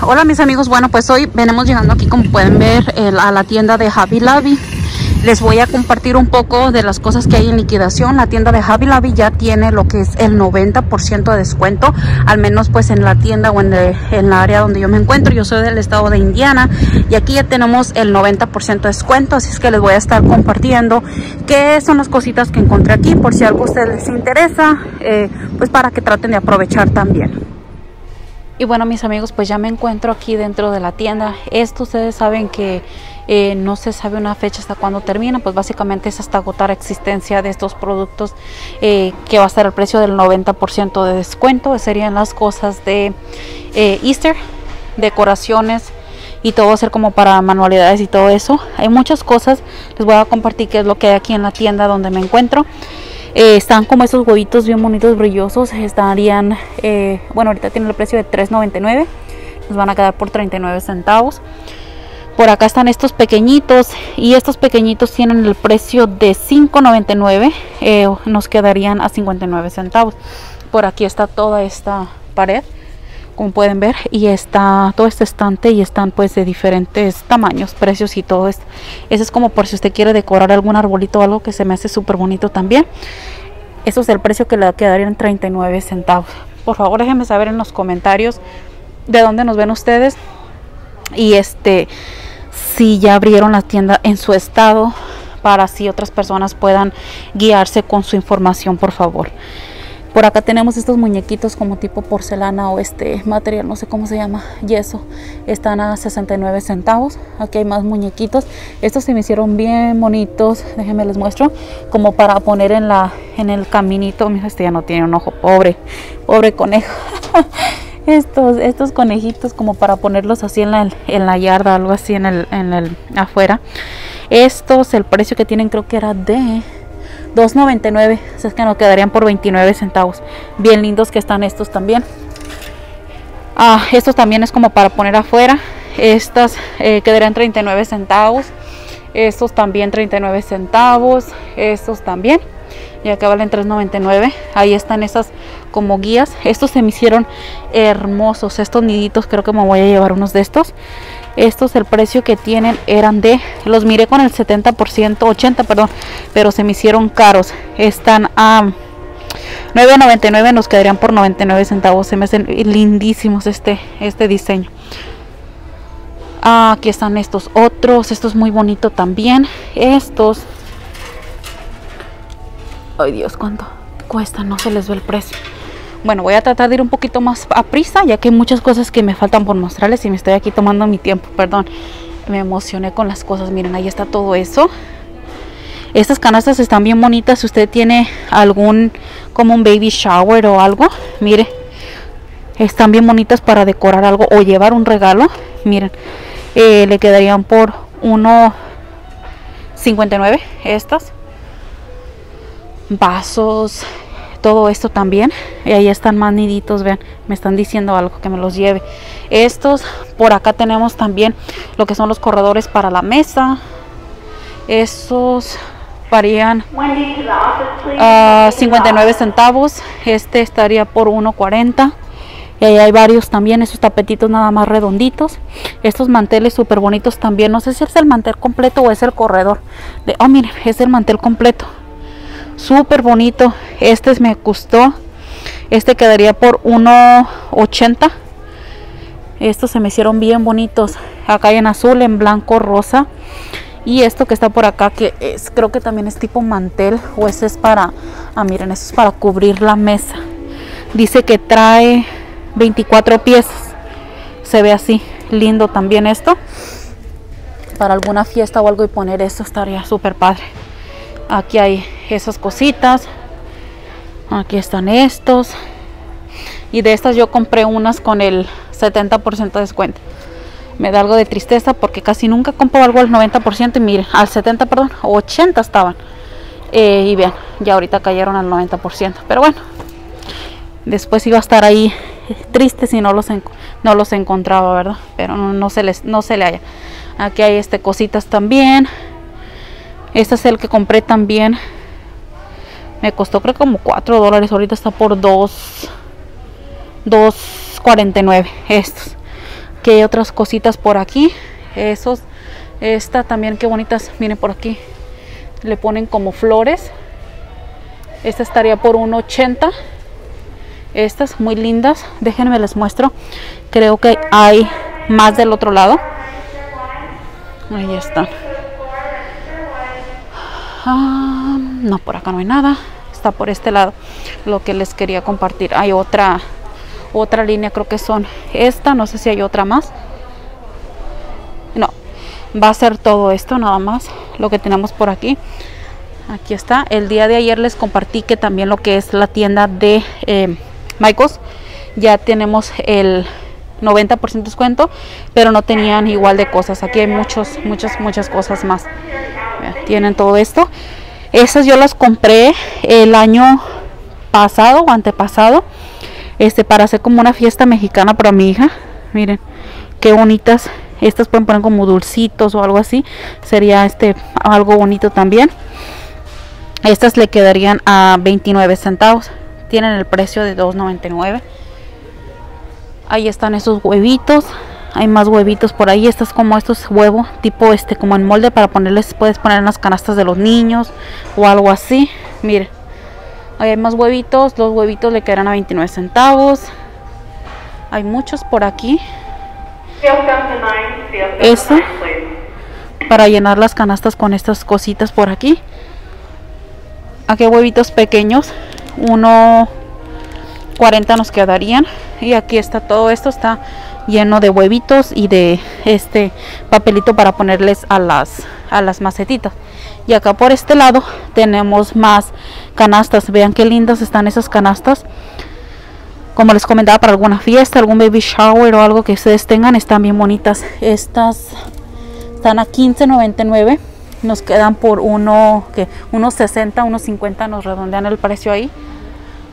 Hola mis amigos, bueno pues hoy venimos llegando aquí como pueden ver a la tienda de Javi Lavi les voy a compartir un poco de las cosas que hay en liquidación. La tienda de Javi Lavi ya tiene lo que es el 90% de descuento, al menos pues en la tienda o en, en la área donde yo me encuentro. Yo soy del estado de Indiana y aquí ya tenemos el 90% de descuento, así es que les voy a estar compartiendo qué son las cositas que encontré aquí por si algo a ustedes les interesa, eh, pues para que traten de aprovechar también. Y bueno mis amigos pues ya me encuentro aquí dentro de la tienda. Esto ustedes saben que eh, no se sabe una fecha hasta cuándo termina, pues básicamente es hasta agotar existencia de estos productos eh, que va a ser el precio del 90% de descuento. Serían las cosas de eh, Easter, decoraciones y todo ser como para manualidades y todo eso. Hay muchas cosas, les voy a compartir qué es lo que hay aquí en la tienda donde me encuentro. Eh, están como esos huevitos bien bonitos, brillosos. Estarían, eh, bueno, ahorita tiene el precio de $3.99. Nos van a quedar por 39 centavos. Por acá están estos pequeñitos y estos pequeñitos tienen el precio de $5.99. Eh, nos quedarían a 59 centavos. Por aquí está toda esta pared como pueden ver y está todo este estante y están pues de diferentes tamaños precios y todo esto. Ese es como por si usted quiere decorar algún arbolito o algo que se me hace súper bonito también. Eso es el precio que le quedaría en 39 centavos. Por favor déjenme saber en los comentarios de dónde nos ven ustedes. Y este si ya abrieron la tienda en su estado para así otras personas puedan guiarse con su información por favor por acá tenemos estos muñequitos como tipo porcelana o este material, no sé cómo se llama, yeso. Están a 69 centavos. Aquí hay más muñequitos. Estos se me hicieron bien bonitos. Déjenme les muestro. Como para poner en la en el caminito. Mira, este ya no tiene un ojo. Pobre, pobre conejo. estos, estos conejitos como para ponerlos así en la, en la yarda, algo así en el, en el afuera. Estos, el precio que tienen creo que era de 2.99 es que nos quedarían por 29 centavos. Bien lindos que están estos también. Ah, estos también es como para poner afuera. Estas eh, quedarían 39 centavos. Estos también 39 centavos. Estos también. Y acá valen 3.99 ahí están esas como guías. Estos se me hicieron hermosos. Estos niditos creo que me voy a llevar unos de estos estos el precio que tienen eran de los miré con el 70% 80 perdón pero se me hicieron caros. Están a 9.99 nos quedarían por 99 centavos. Se me hacen lindísimos este este diseño. Aquí están estos otros esto es muy bonito también. Estos ay dios cuánto cuesta no se les ve el precio bueno, voy a tratar de ir un poquito más a prisa, ya que hay muchas cosas que me faltan por mostrarles y me estoy aquí tomando mi tiempo, perdón. Me emocioné con las cosas, miren, ahí está todo eso. Estas canastas están bien bonitas, si usted tiene algún, como un baby shower o algo, mire. Están bien bonitas para decorar algo o llevar un regalo. Miren, eh, le quedarían por 1.59 estas. Vasos, todo esto también y ahí están más niditos vean me están diciendo algo que me los lleve. Estos por acá tenemos también lo que son los corredores para la mesa. Esos varían a 59 centavos este estaría por 1.40 y ahí hay varios también esos tapetitos nada más redonditos. Estos manteles súper bonitos también no sé si es el mantel completo o es el corredor de, oh miren es el mantel completo súper bonito. Este me gustó. Este quedaría por 1.80 estos se me hicieron bien bonitos. Acá hay en azul en blanco rosa. Y esto que está por acá que es creo que también es tipo mantel o ese es para ah miren eso es para cubrir la mesa. Dice que trae 24 piezas se ve así lindo también esto. Para alguna fiesta o algo y poner esto estaría súper padre. Aquí hay esas cositas. Aquí están estos. Y de estas yo compré unas con el 70% de descuento. Me da algo de tristeza porque casi nunca compro algo al 90% y miren, al 70 perdón 80 estaban. Eh, y vean, ya ahorita cayeron al 90% pero bueno después iba a estar ahí triste si no los, no los encontraba verdad pero no, no, se les no se le haya. Aquí hay este cositas también. Este es el que compré también. Me costó creo como 4 dólares. Ahorita está por 2. 2.49 estos. aquí hay otras cositas por aquí. Esos esta también qué bonitas. Miren por aquí le ponen como flores. Esta estaría por 1.80 estas muy lindas. Déjenme les muestro. Creo que hay más del otro lado. Ahí están ah, no por acá no hay nada. Está por este lado. Lo que les quería compartir. Hay otra otra línea creo que son esta. No sé si hay otra más. No va a ser todo esto nada más lo que tenemos por aquí. Aquí está. El día de ayer les compartí que también lo que es la tienda de eh, Michaels. Ya tenemos el 90% descuento pero no tenían igual de cosas. Aquí hay muchos muchas muchas cosas más. Tienen todo esto esas yo las compré el año pasado o antepasado este para hacer como una fiesta mexicana para mi hija. Miren qué bonitas. Estas pueden poner como dulcitos o algo así. Sería este algo bonito también. Estas le quedarían a 29 centavos. Tienen el precio de 2.99 ahí están esos huevitos hay más huevitos por ahí estas como estos huevos tipo este como en molde para ponerles puedes poner en las canastas de los niños o algo así. Miren hay más huevitos los huevitos le quedarán a 29 centavos. Hay muchos por aquí. Eso para llenar las canastas con estas cositas por aquí. Aquí hay huevitos pequeños uno 40 nos quedarían. Y aquí está todo esto está lleno de huevitos y de este papelito para ponerles a las a las macetitas. Y acá por este lado tenemos más canastas. Vean qué lindas están esas canastas. Como les comentaba para alguna fiesta algún baby shower o algo que ustedes tengan están bien bonitas. Estas están a 15.99 nos quedan por uno que unos 60 unos 50 nos redondean el precio ahí.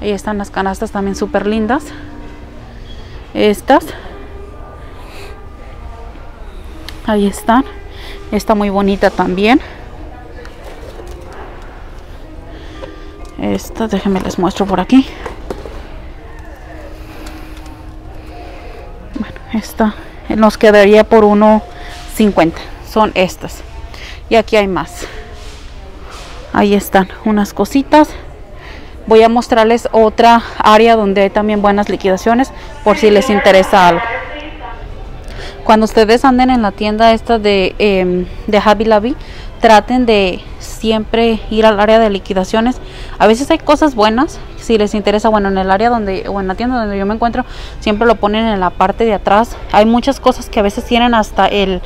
Ahí están las canastas también súper lindas. Estas ahí están está muy bonita también. Esta déjenme les muestro por aquí. Bueno esta nos quedaría por 1.50 son estas. Y aquí hay más. Ahí están unas cositas. Voy a mostrarles otra área donde hay también buenas liquidaciones por si les interesa algo cuando ustedes anden en la tienda esta de, eh, de Javi Lavi traten de siempre ir al área de liquidaciones. A veces hay cosas buenas si les interesa bueno en el área donde o en la tienda donde yo me encuentro siempre lo ponen en la parte de atrás. Hay muchas cosas que a veces tienen hasta el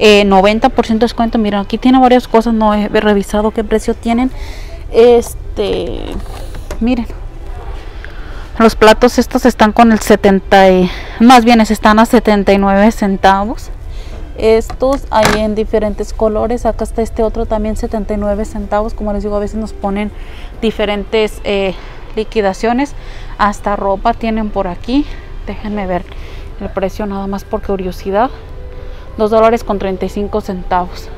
eh, 90% de descuento. Miren aquí tiene varias cosas no he revisado qué precio tienen. Este miren los platos estos están con el 70 y, más bien están a 79 centavos. Estos hay en diferentes colores. Acá está este otro también 79 centavos. Como les digo a veces nos ponen diferentes eh, liquidaciones. Hasta ropa tienen por aquí. Déjenme ver el precio nada más por curiosidad. 2 dólares con 35 centavos.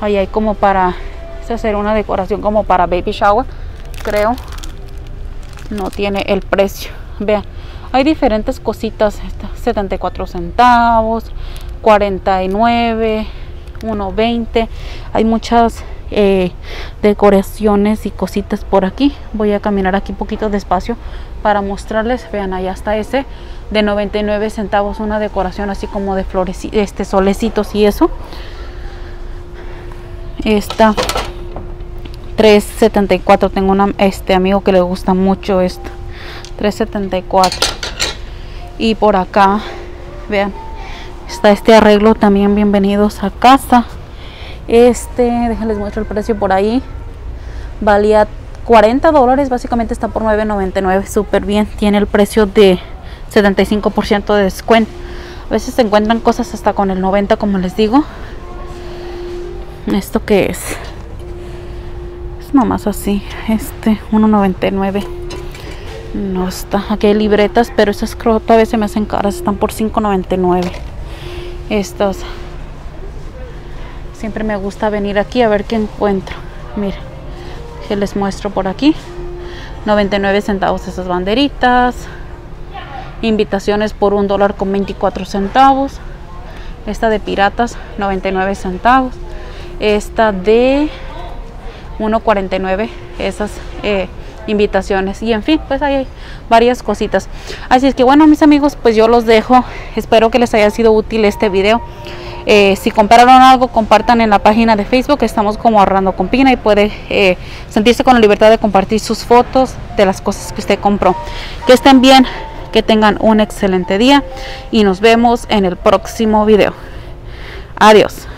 Ahí hay como para hacer una decoración como para baby shower creo no tiene el precio. Vean hay diferentes cositas 74 centavos 49 1.20 hay muchas eh, decoraciones y cositas por aquí. Voy a caminar aquí poquito despacio para mostrarles. Vean ahí está ese de 99 centavos una decoración así como de flores este solecitos y eso. Esta 3.74 tengo un este amigo que le gusta mucho esto 3.74 y por acá vean está este arreglo también bienvenidos a casa. Este déjenles muestro el precio por ahí. Valía 40 dólares básicamente está por 9.99 súper bien tiene el precio de 75% de descuento. A veces se encuentran cosas hasta con el 90 como les digo. Esto que es nomás así este 1.99 no está aquí hay libretas pero esas creo a veces me hacen caras están por 5.99 estas. Siempre me gusta venir aquí a ver qué encuentro. Miren que les muestro por aquí 99 centavos esas banderitas. Invitaciones por un dólar con 24 centavos. Esta de piratas 99 centavos. Esta de 1.49 esas eh, invitaciones. Y en fin pues hay varias cositas. Así es que bueno mis amigos pues yo los dejo. Espero que les haya sido útil este video. Eh, si compraron algo compartan en la página de facebook. Estamos como ahorrando con Pina y puede eh, sentirse con la libertad de compartir sus fotos de las cosas que usted compró. Que estén bien que tengan un excelente día y nos vemos en el próximo video. Adiós